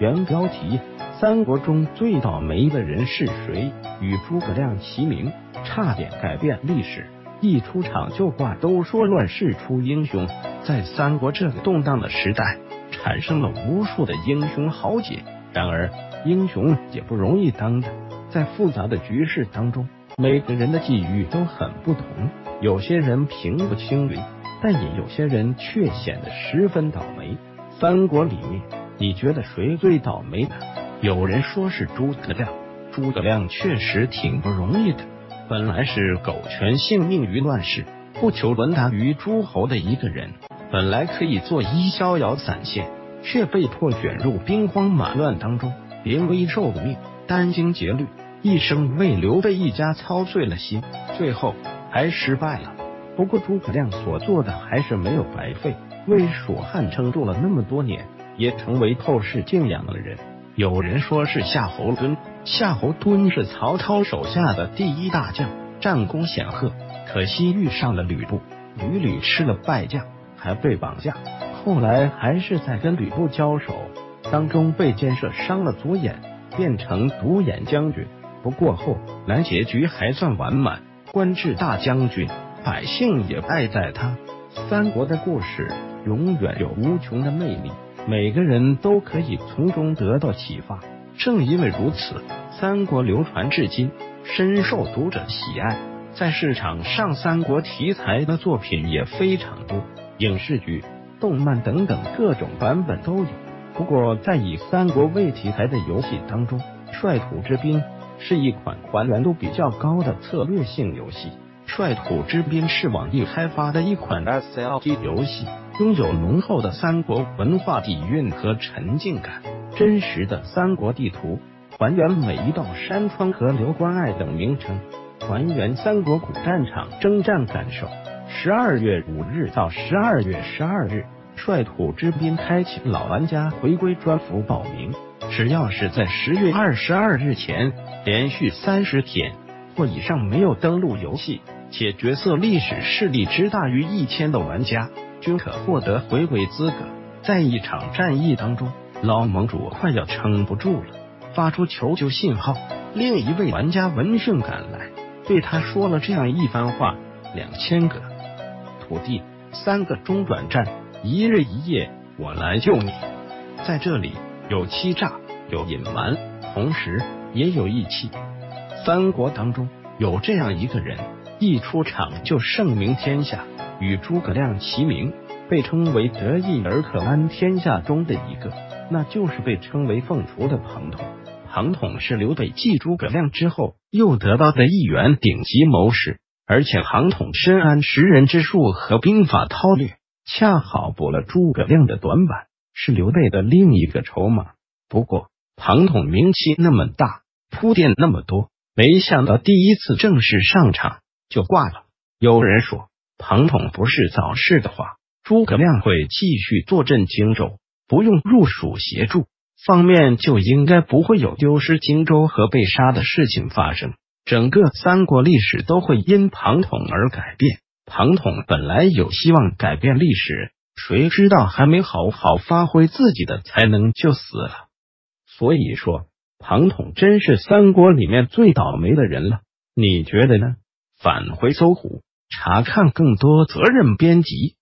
原标题：三国中最倒霉的人是谁？与诸葛亮齐名，差点改变历史。一出场就挂，都说乱世出英雄。在三国这个动荡的时代，产生了无数的英雄豪杰。然而，英雄也不容易当的。在复杂的局势当中，每个人的际遇都很不同。有些人平步青云，但也有些人却显得十分倒霉。三国里面，你觉得谁最倒霉呢？有人说是诸葛亮。诸葛亮确实挺不容易的。本来是苟全性命于乱世，不求闻达于诸侯的一个人，本来可以做一逍遥散仙，却被迫卷入兵荒马乱当中，临危受命，殚精竭虑，一生为刘备一家操碎了心，最后还失败了。不过诸葛亮所做的还是没有白费，为蜀汉撑住了那么多年，也成为后世敬仰的人。有人说是夏侯惇。夏侯惇是曹操手下的第一大将，战功显赫。可惜遇上了吕布，屡屡吃了败仗，还被绑架。后来还是在跟吕布交手当中被箭射伤了左眼，变成独眼将军。不过后来结局还算完满，官至大将军，百姓也爱戴他。三国的故事永远有无穷的魅力，每个人都可以从中得到启发。正因为如此，三国流传至今，深受读者喜爱。在市场上，三国题材的作品也非常多，影视剧、动漫等等各种版本都有。不过，在以三国为题材的游戏当中，《率土之滨》是一款还原度比较高的策略性游戏。《率土之滨》是网易开发的一款 SLG 游戏，拥有浓厚的三国文化底蕴和沉浸感。真实的三国地图，还原每一道山川、河流、关隘等名称，还原三国古战场征战感受。十二月五日到十二月十二日，率土之滨开启老玩家回归专服报名，只要是在十月二十二日前连续三十天或以上没有登录游戏，且角色历史势力值大于一千的玩家，均可获得回归资格。在一场战役当中。老盟主快要撑不住了，发出求救信号。另一位玩家闻讯赶来，对他说了这样一番话：两千个土地，三个中转站，一日一夜，我来救你。在这里有欺诈，有隐瞒，同时也有义气。三国当中有这样一个人，一出场就盛名天下，与诸葛亮齐名，被称为得意而可安天下中的一个。那就是被称为凤雏的庞统。庞统是刘备继诸葛亮之后又得到的一员顶级谋士，而且庞统深谙识人之术和兵法韬略，恰好补了诸葛亮的短板，是刘备的另一个筹码。不过，庞统名气那么大，铺垫那么多，没想到第一次正式上场就挂了。有人说，庞统不是早逝的话，诸葛亮会继续坐镇荆州。不用入蜀协助，方面就应该不会有丢失荆州和被杀的事情发生。整个三国历史都会因庞统而改变。庞统本来有希望改变历史，谁知道还没好好发挥自己的才能就死了。所以说，庞统真是三国里面最倒霉的人了。你觉得呢？返回搜狐查看更多责任编辑。